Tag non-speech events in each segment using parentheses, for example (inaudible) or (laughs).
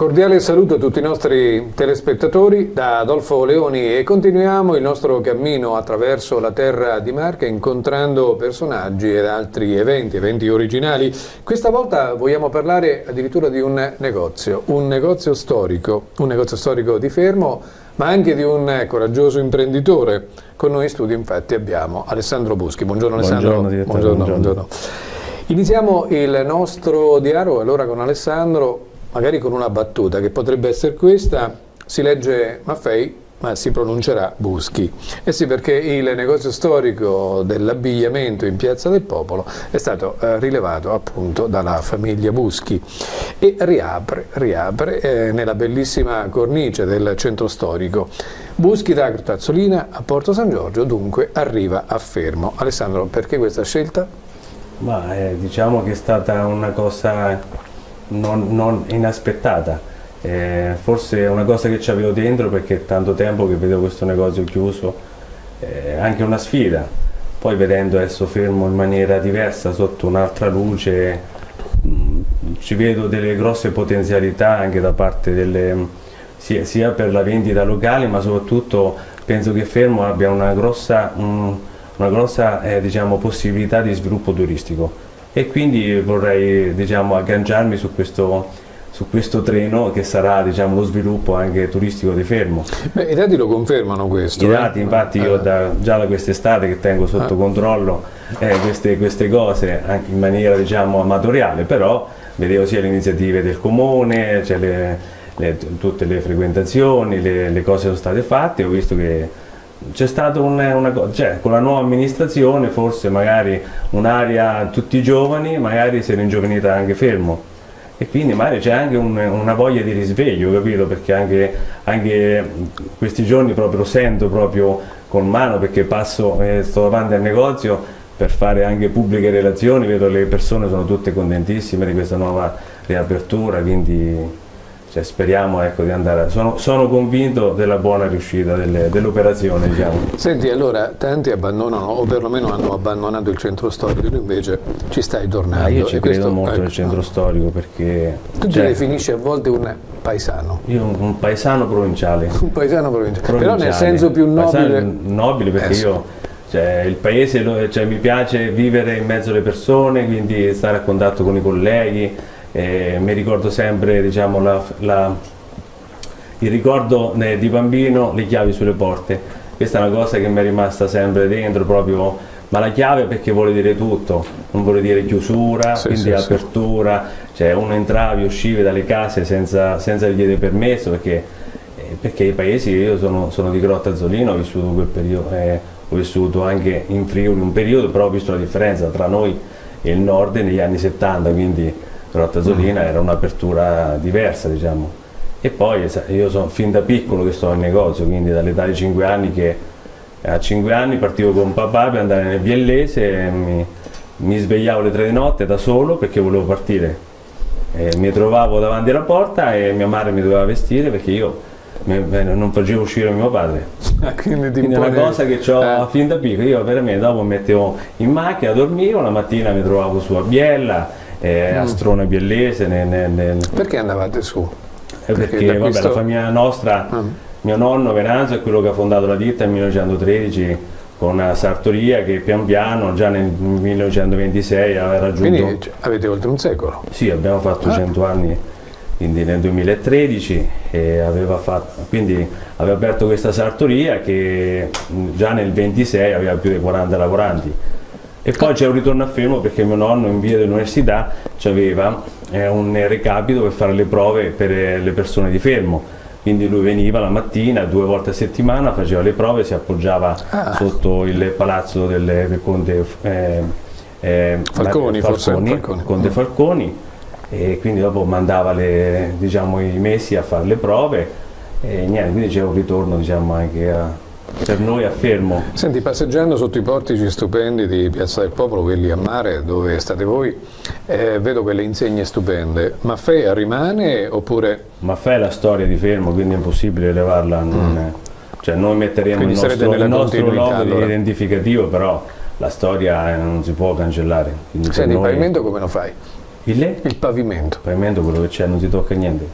cordiale saluto a tutti i nostri telespettatori da Adolfo Leoni e continuiamo il nostro cammino attraverso la terra di Marca incontrando personaggi ed altri eventi, eventi originali. Questa volta vogliamo parlare addirittura di un negozio, un negozio storico, un negozio storico di Fermo ma anche di un coraggioso imprenditore. Con noi in studio infatti abbiamo Alessandro Buschi. Buongiorno Alessandro. Buongiorno, buongiorno. buongiorno. Iniziamo il nostro dialogo allora con Alessandro magari con una battuta che potrebbe essere questa, si legge Maffei ma si pronuncerà Buschi. Eh sì, perché il negozio storico dell'abbigliamento in Piazza del Popolo è stato eh, rilevato appunto dalla famiglia Buschi e riapre, riapre eh, nella bellissima cornice del centro storico. Buschi da Tazzolina a Porto San Giorgio dunque arriva a Fermo. Alessandro, perché questa scelta? Ma, eh, diciamo che è stata una cosa non, non inaspettata. Eh, forse è una cosa che ci avevo dentro perché è tanto tempo che vedo questo negozio chiuso, eh, anche una sfida. Poi vedendo adesso fermo in maniera diversa sotto un'altra luce, mh, mm, ci vedo delle grosse potenzialità anche da parte delle, sia, sia, per la vendita locale ma soprattutto penso che Fermo abbia una grossa, mh, una grossa eh, diciamo, possibilità di sviluppo turistico e quindi vorrei diciamo, agganciarmi su questo, su questo treno che sarà diciamo, lo sviluppo anche turistico di Fermo. Beh, I dati lo confermano questo. I eh? dati infatti io eh. da, già da quest'estate che tengo sotto ah. controllo eh, queste, queste, cose anche in maniera diciamo, amatoriale, però vedevo sia le iniziative del comune, cioè le, le, tutte le frequentazioni, le, le cose sono state fatte, ho visto che c'è stata una, una cosa, cioè con la nuova amministrazione forse magari un'area tutti giovani, magari si era ingiovanita anche fermo e quindi magari c'è anche un, una voglia di risveglio, capito? Perché anche, anche, questi giorni proprio sento proprio con mano perché passo, eh, sto davanti al negozio per fare anche pubbliche relazioni, vedo le persone sono tutte contentissime di questa nuova riapertura, quindi cioè, speriamo ecco, di andare, sono, sono, convinto della buona riuscita dell'operazione. Diciamo. Senti, allora tanti abbandonano o perlomeno hanno abbandonato il centro storico, tu invece ci stai tornando. Ah, io ci credo questo, molto ecco, nel centro storico perché... Tu cioè, ti definisci a volte un paesano. Io un, un paesano provinciale. (laughs) un paesano provinciale. provinciale. però nel senso più nobile. nobile perché eh, io... Cioè, il paese, cioè, mi piace vivere in mezzo alle persone, quindi stare a contatto con i colleghi, eh, mi ricordo sempre diciamo, la, la, il ricordo eh, di bambino, le chiavi sulle porte. Questa è una cosa che mi è rimasta sempre dentro, proprio, ma la chiave perché vuole dire tutto, non vuole dire chiusura, sì, quindi sì, apertura, sì. cioè uno entravi, uscivi dalle case senza, senza richiedere permesso perché, eh, perché, i paesi, io sono, sono di Grotta Azzolino, ho vissuto quel periodo, eh, ho vissuto anche in Friuli un periodo, però ho visto la differenza tra noi e il nord negli anni 70, quindi però a Tasolina era un'apertura diversa diciamo. E poi io sono fin da piccolo che sto al negozio quindi dall'età di 5 anni che a 5 anni partivo con papà per andare nel Biellese e mi, mi svegliavo alle 3 di notte da solo perché volevo partire. E mi trovavo davanti alla porta e mia madre mi doveva vestire perché io non facevo uscire mio padre. (laughs) Ah, quindi, quindi è una cosa che ho eh. fin da piccolo. Io veramente dopo mettevo in macchina dormivo la mattina mi trovavo su a Biella eh, mm. Astrone Biellese. Nel, nel... Perché andavate su? Eh, perché, perché vabbè, questo... la famiglia nostra, mm. mio nonno Venanzo è quello che ha fondato la ditta nel 1913 con una sartoria che pian piano già nel 1926 aveva raggiunto... Quindi avete oltre un secolo? Sì, abbiamo fatto ah. 100 anni quindi nel 2013 aveva, fatto, quindi aveva aperto questa sartoria che già nel 26 aveva più di 40 lavoranti e poi c'è un ritorno a fermo perché mio nonno in via dell'università aveva eh, un recapito per fare le prove per eh, le persone di fermo. Quindi lui veniva la mattina, due volte a settimana, faceva le prove, si appoggiava ah. sotto il palazzo del, del conte eh, eh, Falconi, Falconi, Falconi, conte mm. Falconi e quindi dopo mandava le, diciamo, i mesi a fare le prove e niente, quindi c'è un ritorno diciamo, anche a, per noi a Fermo. Senti, passeggiando sotto i portici stupendi di Piazza del Popolo, quelli a mare dove state voi, eh, vedo quelle insegne stupende. Maffei rimane oppure... Maffei è la storia di Fermo, quindi è impossibile levarla. Non mm. Cioè noi metteremo il nostro, il nostro logo allora. identificativo, però la storia eh, non si può cancellare. Senti, noi... il pavimento come lo fai? Il? Il pavimento. Il pavimento quello che c'è, non si tocca niente.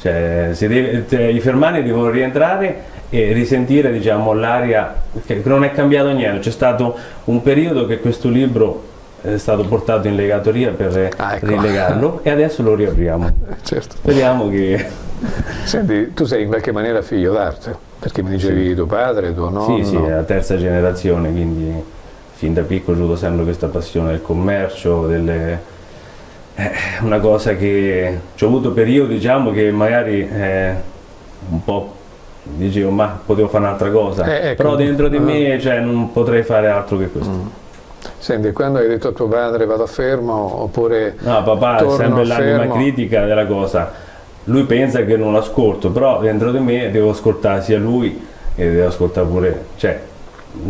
Cioè, deve, cioè, I fermani devono rientrare e risentire diciamo, l'aria, che non è cambiato niente, c'è stato un periodo che questo libro è stato portato in legatoria per ah, ecco. rilegarlo e adesso lo riapriamo. (laughs) Certo. Speriamo che... (laughs) Senti, tu sei in qualche maniera figlio d'arte, perché mi dicevi sì. tuo padre, tuo nonno... Sì, sì, è la terza generazione, quindi fin da piccolo ho avuto sempre questa passione del commercio, delle... Eh, una cosa che ho avuto periodi diciamo che magari eh, un po' dicevo ma potevo fare un'altra cosa, eh, ecco. però dentro di me cioè, non potrei fare altro che questo. Mm. Senti, quando hai detto a tuo padre vado a fermo oppure... No, papà è sempre l'anima critica della cosa. Lui pensa che non l'ascolto, però dentro di me devo ascoltare sia lui e devo ascoltare pure... Cioè,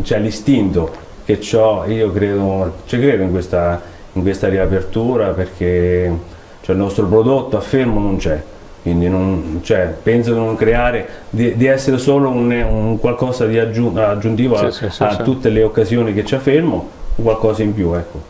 c'è l'istinto che ho, io credo, cioè credo in, questa, in questa riapertura perché cioè, il nostro prodotto a fermo non c'è quindi non, cioè, penso di non creare, di, di essere solo un, un, qualcosa di aggiuntivo sì, a, sì, sì, a tutte le occasioni che ci affermo, qualcosa in più. Ecco.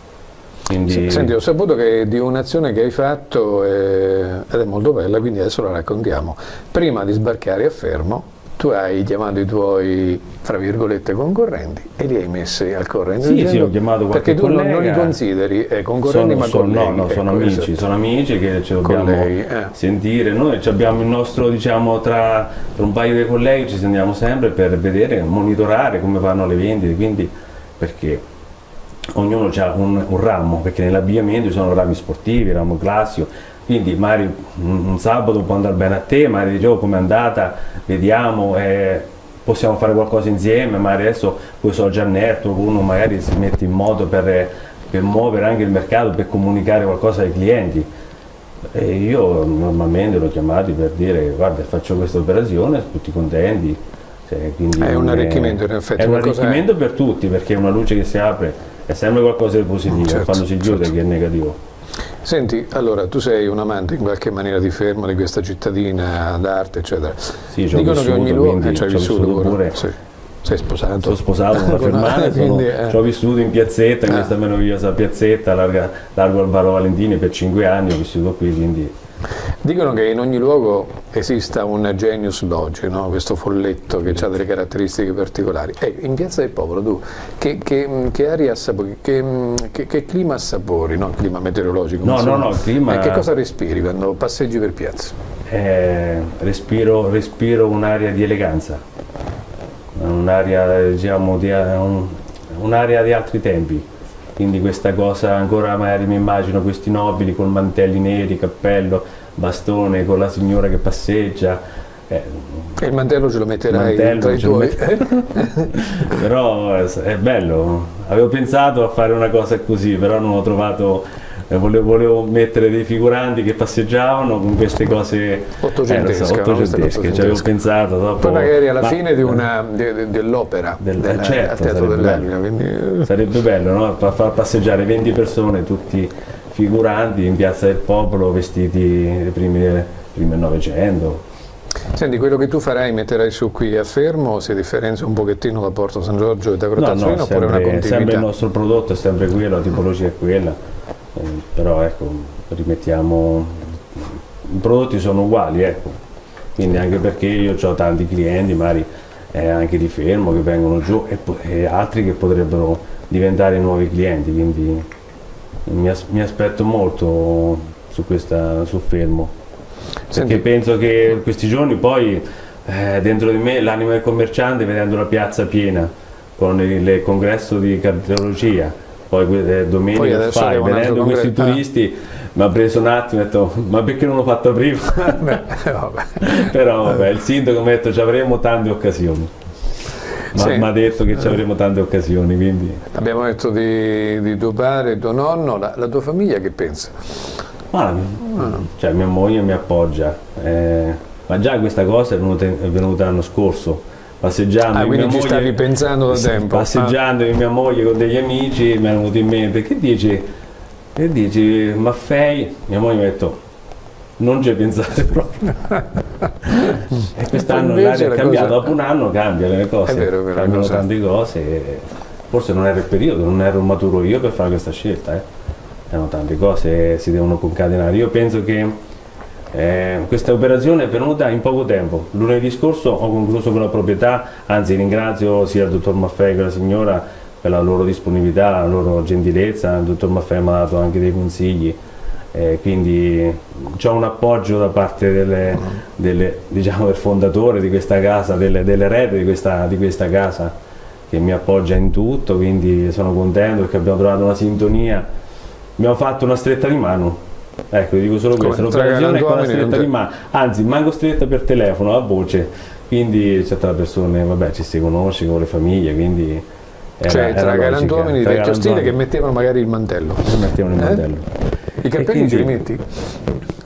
Quindi... Senti, ho saputo che di un'azione che hai fatto eh, ed è molto bella, quindi adesso la raccontiamo. Prima di sbarcare a Fermo, tu hai chiamato i tuoi, fra virgolette, concorrenti e li hai messi al corrente. Sì, sì, ho chiamato Perché tu collega. non li consideri eh, concorrenti sono, ma sono, colleghi. No, no, sono amici, esatto. sono amici che ci dobbiamo eh. sentire. Noi abbiamo il nostro, diciamo, tra, tra, un paio di colleghi ci sentiamo sempre per vedere, monitorare come vanno le vendite, quindi perché ognuno ha un, un ramo, perché nell'abbigliamento ci sono rami sportivi, ramo classico, quindi magari un, sabato può andare bene a te, magari dici oh com'è andata, vediamo, eh, possiamo fare qualcosa insieme, magari adesso con i social network uno magari si mette in moto per, per muovere anche il mercato, per comunicare qualcosa ai clienti. E io normalmente l'ho chiamati per dire guarda faccio questa operazione, tutti contenti. Cioè, è un arricchimento in effetti. È un arricchimento è... per tutti perché è una luce che si apre, è sempre qualcosa di positivo, certo, quando si chiude certo. che è negativo. Senti, allora tu sei un amante in qualche maniera di fermo di questa cittadina d'arte, eccetera. Sì, Dicono vissuto, che ogni luogo eh, cioè, vissuto, vissuto pure. Sì. Sei sposato? Sono sposato con una fermata, (laughs) quindi, eh. ci ho vissuto in piazzetta, in eh. questa meravigliosa piazzetta, larga, largo Alvaro Valentini per cinque anni, ho vissuto qui, quindi Dicono che in ogni luogo esista un genius logi, no? questo folletto che ha delle caratteristiche particolari. Eh, in Piazza del Popolo tu che, che, che aria assapori, che, che, clima assapori, no? clima meteorologico? No, no, no, clima... Eh, che cosa respiri quando passeggi per piazza? Eh, respiro, respiro un'aria di eleganza, un'aria diciamo, di, un, un'aria di altri tempi quindi questa cosa ancora magari mi immagino questi nobili con mantelli neri, cappello, bastone, con la signora che passeggia. Eh, e il mantello ce lo metterai tra i tuoi? (laughs) però è bello, avevo pensato a fare una cosa così, però non ho trovato eh, volevo, volevo, mettere dei figuranti che passeggiavano con queste cose ottocentesche, eh, so, ottocentesche. Ci avevo pensato dopo, poi magari alla ma, fine dell'opera del, del, certo, Teatro dell'Elmina quindi... sarebbe bello no? far passeggiare 20 persone tutti figuranti in Piazza del Popolo vestiti primi, primi Novecento Senti, quello che tu farai metterai su qui a Fermo si differenzia un pochettino da Porto San Giorgio e da Grottazzolino no, no, oppure sempre, una continuità? sempre il nostro prodotto è sempre quello, la tipologia è quella eh, però ecco, rimettiamo, i prodotti sono uguali, ecco. quindi anche perché io ho tanti clienti, magari eh, anche di fermo, che vengono giù e, e, altri che potrebbero diventare nuovi clienti, quindi mi, as mi aspetto molto su, questa, su fermo, perché penso che in questi giorni poi eh, dentro di me l'anima del commerciante vedendo la piazza piena con il, il congresso di cardiologia. Poi eh, domenica poi fai, vedendo questi turisti mi ha preso un attimo e ho detto ma perché non l'ho fatto prima? (laughs) Beh, vabbè. (laughs) però vabbè, il sindaco mi ha detto ci avremo tante occasioni ma sì. mi ha detto che ci avremo tante occasioni quindi. abbiamo detto di, di tuo padre tuo nonno la, la, tua famiglia che pensa? Ma, ah. cioè, mia moglie mi appoggia eh, ma già questa cosa è venuta, è venuta l'anno scorso passeggiando ah, quindi ci moglie, stavi pensando da tempo passeggiando ah. con mia moglie con degli amici mi è venuto in mente che dici che dici Maffei mia moglie mi ha detto non ci pensate (laughs) proprio. E quest'anno l'aria è cambiata. cosa... dopo un anno cambiano le cose. È vero, è vero, cambiano tante cose. Forse non era il periodo non ero maturo io per fare questa scelta eh. erano tante cose si devono concatenare. Io penso che Eh, questa operazione è venuta in poco tempo. Lunedì scorso ho concluso con la proprietà, anzi ringrazio sia il dottor Maffei che la signora per la loro disponibilità, la loro gentilezza, il dottor Maffei mi ha dato anche dei consigli, eh, quindi ho un appoggio da parte delle, delle, diciamo, del fondatore di questa casa, delle, dell'erede di questa, di questa casa che mi appoggia in tutto, quindi sono contento perché abbiamo trovato una sintonia, abbiamo fatto una stretta di mano, ecco dico solo questo, l'operazione è con la stretta di mano, anzi manco stretta per telefono, a voce, quindi certe persone, vabbè ci si conosce con le famiglie, quindi... Era, cioè tra galantuomini di vecchio stile che mettevano magari il mantello. Mettevano il eh? I cappelli quindi, ce li metti?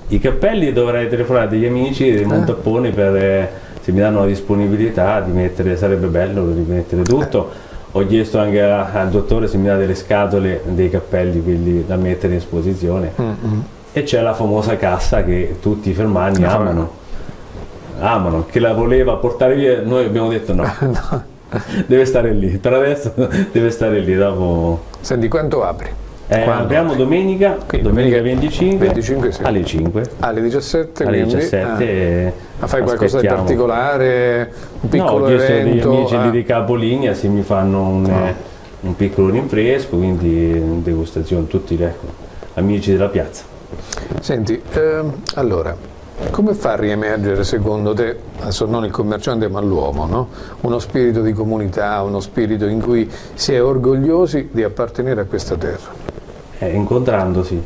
I cappelli dovrei telefonare degli amici, dei montapponi per eh, se mi danno la disponibilità di mettere, sarebbe bello di mettere tutto. Eh. Ho chiesto anche al dottore se mi dà delle scatole dei cappelli, quelli da mettere in esposizione. Mm -hmm. E c'è la famosa cassa che tutti i fermani no, amano. Amano, che la voleva portare via, noi abbiamo detto no. (laughs) no. deve stare lì, per adesso (laughs) deve stare lì. Dopo... Senti, quanto apri? Eh, apriamo domenica, quindi, domenica 25, 25 sì. alle 5. Alle 17, alle quindi, 17 ah. Ma fai qualcosa di particolare? Un piccolo no, evento? degli amici ah. di capolinea se mi fanno un, ah. un piccolo rinfresco, quindi degustazione, tutti ecco, amici della piazza. Senti, ehm, allora, come fa a riemergere secondo te, adesso non il commerciante ma l'uomo, no? uno spirito di comunità, uno spirito in cui si è orgogliosi di appartenere a questa terra? Eh, incontrandosi.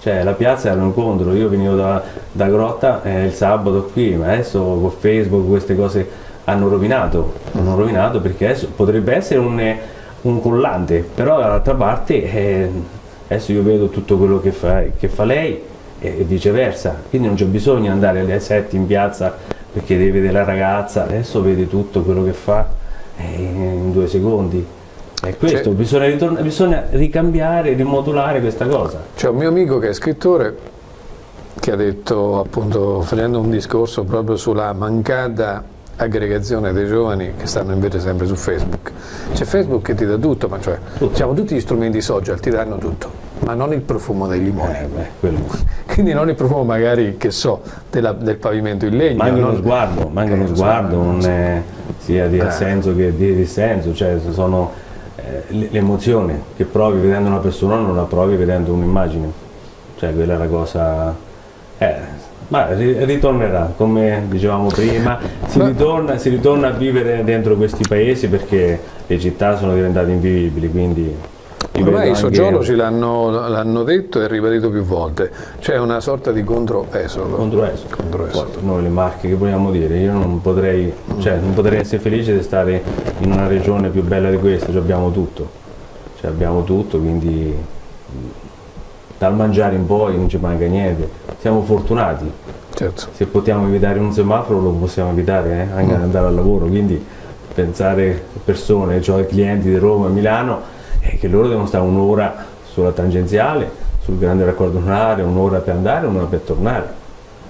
Cioè la piazza era un incontro, io venivo da, da Grotta eh, il sabato qui, ma adesso con Facebook queste cose hanno rovinato, hanno rovinato perché adesso potrebbe essere un, un collante, però dall'altra parte eh, adesso io vedo tutto quello che fa, che fa lei e viceversa, quindi non c'è bisogno di andare alle 7 in piazza perché devi vedere la ragazza, adesso vedi tutto quello che fa eh, in due secondi. È questo, cioè, bisogna, bisogna, ricambiare, rimodulare questa cosa. C'è un mio amico che è scrittore che ha detto, appunto, facendo un discorso proprio sulla mancata aggregazione dei giovani che stanno invece sempre su Facebook. C'è Facebook che ti dà tutto, ma cioè, diciamo, tutti gli strumenti social ti danno tutto, ma non il profumo dei limoni. Eh, beh, (laughs) Quindi non il profumo magari, che so, della, del pavimento in legno. Manca non... uno sguardo, manca uno eh, sguardo, non è, sia di assenso eh. che di dissenso, cioè sono eh, l'emozione che provi vedendo una persona non la provi vedendo un'immagine, cioè quella è la cosa... Eh, ma ritornerà, come dicevamo prima, si ritorna, si ritorna a vivere dentro questi paesi perché le città sono diventate invivibili, quindi Ormai i sociologi l'hanno detto e ribadito più volte, c'è una sorta di controesolo. Controesolo. controesolo. Noi le marche che vogliamo dire, io non potrei, cioè, non potrei essere felice di stare in una regione più bella di questa, cioè abbiamo tutto, cioè abbiamo tutto, quindi dal mangiare in poi non ci manca niente, siamo fortunati. Certo. Se potremmo evitare un semaforo lo possiamo evitare, eh? anche mm. andare al lavoro, quindi pensare persone, cioè clienti di Roma e Milano, è che loro devono stare un'ora sulla tangenziale, sul grande raccordo lunare, un'ora per andare, un'ora per tornare.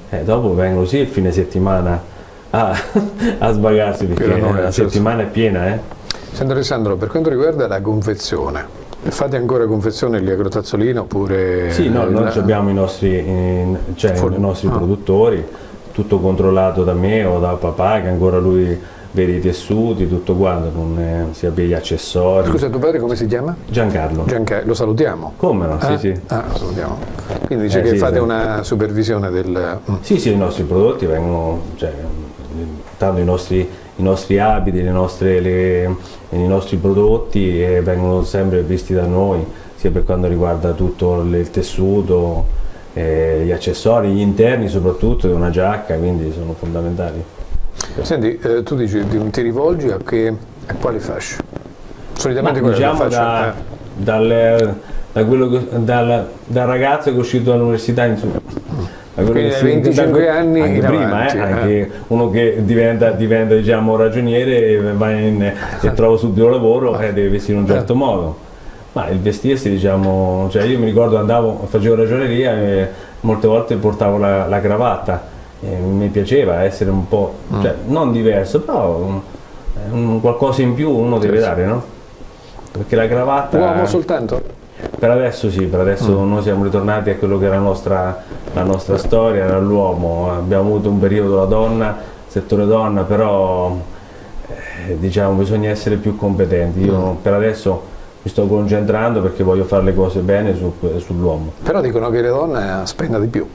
E dopo vengono sì il fine settimana a, (laughs) a sbagarsi perché la certo. settimana è piena. Eh. Senti Alessandro, per quanto riguarda la confezione, fate ancora confezione lì a Grotazzolino oppure... Sì, no, noi abbiamo i nostri, cioè, i nostri ah. produttori, tutto controllato da me o da papà che ancora lui vedi i tessuti, tutto quanto, con, eh, si abbia gli accessori. Scusa, tuo padre come si chiama? Giancarlo. Giancarlo, lo salutiamo? Come no? Ah? Sì, sì. Ah, lo salutiamo. Quindi dice eh, che sì, fate sì. una supervisione del... Mm. Sì, sì, i nostri prodotti vengono, cioè, tanto i nostri, i nostri abiti, le nostre, le, i nostri prodotti eh, vengono sempre visti da noi, sia per quanto riguarda tutto il tessuto, eh, gli accessori, gli interni soprattutto di una giacca, quindi sono fondamentali. Senti, eh, tu dici, ti rivolgi a, che, a quali fasce? Solitamente quella diciamo da, eh. dal, da quello, dal, dal, ragazzo che è uscito dall'università, insomma. Da Quindi dai 25 da, anni anche prima, avanti, eh, anche eh. uno che diventa, diventa diciamo, ragioniere e, va in, e trova subito lavoro e deve vestire in un certo modo. Ma il vestirsi, diciamo, cioè io mi ricordo andavo, facevo ragioneria e molte volte portavo la, la cravatta eh, mi piaceva essere un po', mm. cioè, non diverso, però un, un qualcosa in più uno deve dare, no? Perché la cravatta... Uomo soltanto? Per adesso sì, per adesso mm. noi siamo ritornati a quello che era la nostra, la nostra storia, era l'uomo, abbiamo avuto un periodo la donna, settore donna, però eh, diciamo bisogna essere più competenti. Io mm. per adesso mi sto concentrando perché voglio fare le cose bene su, sull'uomo. Però dicono che le donne spendano di più.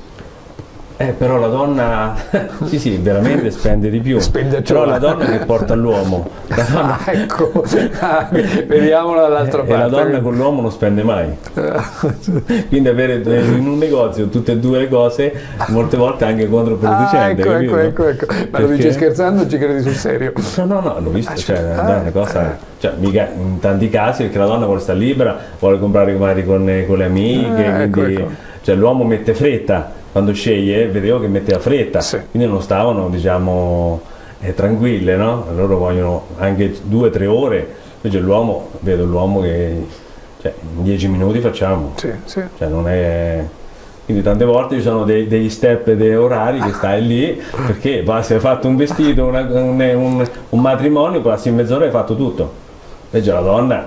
Eh, però la donna, (laughs) sì sì, veramente spende di più. Spende però la donna che porta l'uomo. Donna... Ah, (laughs) ecco, ah, (laughs) vediamola dall'altra parte. E la donna con l'uomo non spende mai. Quindi avere in un negozio tutte e due le cose, molte volte anche controproducente. Ah, ecco, ecco, ecco, ecco, Ma Perché... lo dici scherzando o ci credi sul serio? No, no, no, l'ho visto, ah, cioè, ah, è una cosa... Eh. Cioè, mica, in tanti casi perché la donna vuole stare libera, vuole comprare magari con, con le amiche, ah, ecco, quindi ecco. Cioè, l'uomo mette fretta quando sceglie vedevo che metteva fretta, sì. quindi non stavano diciamo eh, tranquille, no? loro vogliono anche due o tre ore, invece l'uomo, vedo l'uomo che cioè, in dieci minuti facciamo, sì, sì. Cioè, non è... Quindi tante volte ci sono dei, degli step dei orari che stai lì perché se hai fatto un vestito, una, un, un, un, matrimonio, passi in mezz'ora e hai fatto tutto. Invece la donna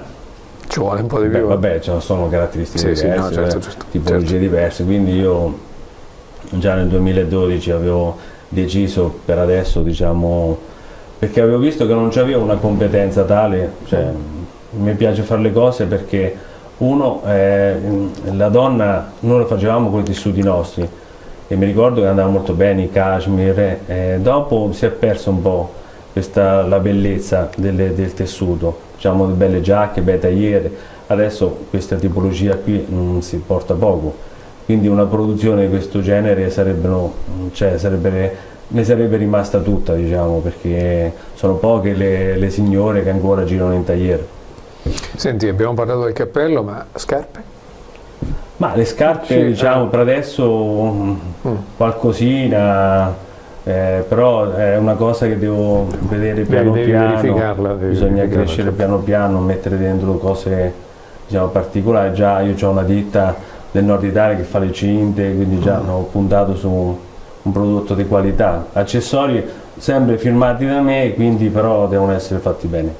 ci vuole un po' di più. Beh, vabbè, ci sono caratteristiche sì, diverse, sì, no, certo, certo, tipologie certo. diverse, quindi io già nel 2012 avevo deciso per adesso diciamo perché avevo visto che non c'avevo una competenza tale cioè mi piace fare le cose perché uno eh, la donna noi lo facevamo con i tessuti nostri e mi ricordo che andava molto bene i cashmere eh, dopo si è perso un po' questa, la bellezza delle, del tessuto diciamo belle giacche, bei tagliere. Adesso questa tipologia qui non si porta poco quindi una produzione di questo genere cioè sarebbe, ne sarebbe rimasta tutta diciamo perché sono poche le, le signore che ancora girano in tagliere Senti abbiamo parlato del cappello ma scarpe? Ma le scarpe sì, diciamo eh. per adesso mm. qualcosina eh, però è una cosa che devo vedere piano devi piano, bisogna crescere certo. piano piano, mettere dentro cose diciamo, particolari, già io ho una ditta del nord Italia che fa le cinte, quindi già mm. ho puntato su un prodotto di qualità. Accessori sempre firmati da me, quindi però devono essere fatti bene.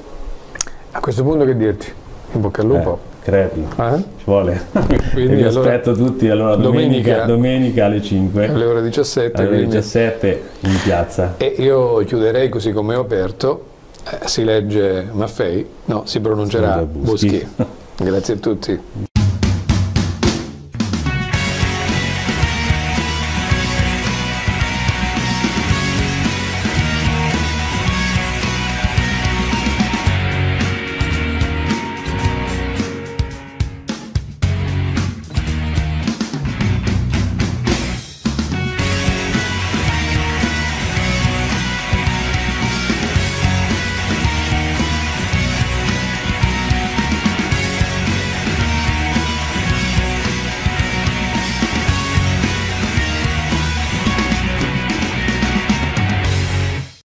A questo punto che dirti? In bocca al lupo? Eh, crepi, eh? ci vuole. (laughs) Quindi (laughs) vi allora, aspetto tutti allora domenica, domenica, domenica, alle 5. Alle ore 17. Alle ore 17 in piazza. E io chiuderei così come ho aperto, eh, si legge Maffei, no, si pronuncerà Buschi. Buschi. (laughs) Grazie a tutti.